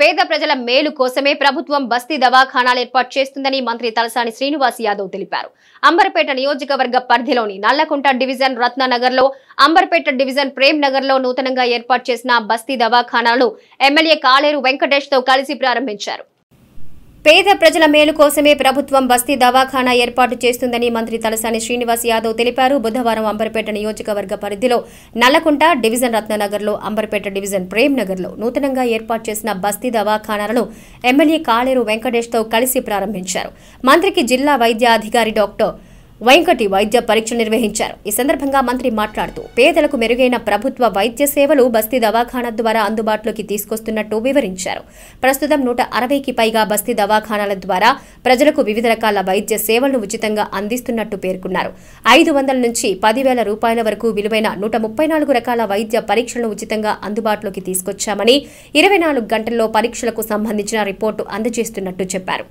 పేద ప్రజల మేలు కోసమే ప్రభుత్వం బస్తీ దవాఖానాలు ఏర్పాటు చేస్తుందని మంత్రి తలసాని శ్రీనివాస్ యాదవ్ తెలిపారు. అంబర్పేట నియోజకవర్గ పరిధిలోని నల్లకుంట డివిజన్ రత్ననగర్లో అంబర్పేట డివిజన్ ప్రేమ్ నగర్లో నూతనంగా ఏర్పాటు చేసిన బస్తీ దవాఖానాలను ఎమ్మెల్యే కాళేరు వెంకటేష్తో కలిసి ప్రారంభించారు. పేద ప్రజల మేలు కోసమే ప్రభుత్వం బస్తీ దవాఖానా ఏర్పాటు చేస్తుందని మంత్రి తలసాని శ్రీనివాస్ యాదవ్ తెలిపారు. బుధవారం అంబర్పేట నియోజకవర్గ పరిధిలో నల్లకుంట డివిజన్ రత్ననగర్లో అంబర్పేట డివిజన్ ప్రేమ్ నగర్లో నూతనంగా ఏర్పాటు చేసిన బస్తీ దవాఖానాలను ఎమ్మెల్యే కాళేరు వెంకటేష్తో కలిసి ప్రారంభించారు. మంత్రికి జిల్లా వైద్య అధికారి డాక్టర్ వెంకటి వైద్య పరీక్ష నిర్వహించారు. ఈ సందర్భంగా మంత్రి మాట్లాడుతూ పేదలకు మెరుగైన ప్రభుత్వ వైద్య సేవలు బస్తీ దవాఖానా ద్వారా అందుబాటులోకి తీసుకొస్తున్నట్టు వివరించారు. ప్రస్తుతం నూట అరవైకి పైగా బస్తీ దవాఖానాల ద్వారా ప్రజలకు వివిధ రకాల వైద్య సేవలను ఉచితంగా అందిస్తున్నట్టు పేర్కొన్నారు. ఐదు వందల నుంచి పదివేల రూపాయల వరకు విలువైన నూట ముప్పై నాలుగు రకాల వైద్య పరీక్షలను ఉచితంగా అందుబాటులోకి తీసుకొచ్చామని ఇరవై నాలుగు గంటల్లో పరీక్షలకు సంబంధించిన రిపోర్టు అందజేస్తున్నట్టు చెప్పారు.